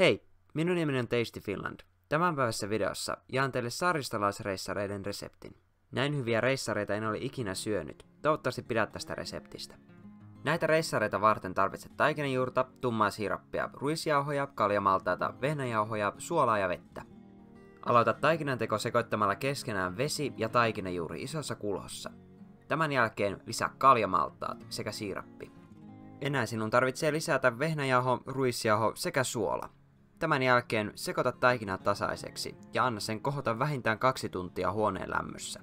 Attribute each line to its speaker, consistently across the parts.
Speaker 1: Hei, minun nimeni on Tasty Finland. Tämän päivässä videossa jaan teille saaristolaisreissareiden reseptin. Näin hyviä reissareita en ole ikinä syönyt. Toivottavasti pidät tästä reseptistä. Näitä reissareita varten tarvitset taikinajuurta, tummaa siirappia, ruisjauhoja, kaljamaltaita, vehnäjauhoja, suolaa ja vettä. Aloita taikinan teko sekoittamalla keskenään vesi ja taikinajuuri isossa kulhossa. Tämän jälkeen lisää kaljamaltaat sekä siirappi. Enää sinun tarvitsee lisätä vehnäjauho, ruisjauho sekä suola. Tämän jälkeen sekoita taikina tasaiseksi ja anna sen kohota vähintään kaksi tuntia huoneen lämmössä.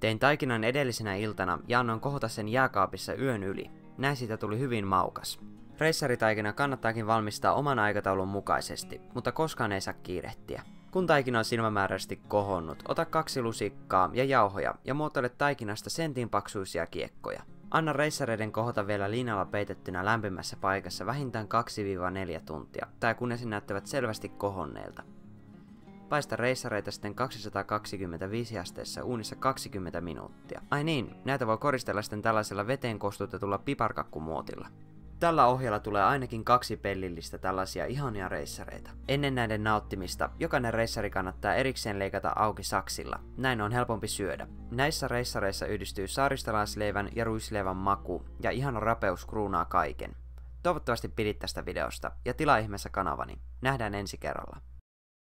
Speaker 1: Tein taikinan edellisenä iltana ja annoin kohota sen jääkaapissa yön yli. Näin siitä tuli hyvin maukas. Reissaritaikina kannattaakin valmistaa oman aikataulun mukaisesti, mutta koskaan ei saa kiirehtiä. Kun taikina on silmämääräisesti kohonnut, ota kaksi lusikkaa ja jauhoja ja muotoile taikinasta sentin paksuisia kiekkoja. Anna reissareiden kohota vielä liinalla peitettynä lämpimässä paikassa vähintään 2-4 tuntia, tai kunnes ne näyttävät selvästi kohonneilta. Paista reissareita sitten 225 asteessa uunissa 20 minuuttia. Ai niin, näitä voi koristella sitten tällaisella veteen kostutetulla piparkakkumuotilla. Tällä ohjella tulee ainakin kaksi pellillistä tällaisia ihania reissareita. Ennen näiden nauttimista, jokainen reissari kannattaa erikseen leikata auki saksilla. Näin on helpompi syödä. Näissä reissareissa yhdistyy saaristolaisleivän ja ruisleivän maku, ja ihana rapeus kruunaa kaiken. Toivottavasti pidit tästä videosta, ja tilaa ihmeessä kanavani. Nähdään ensi kerralla.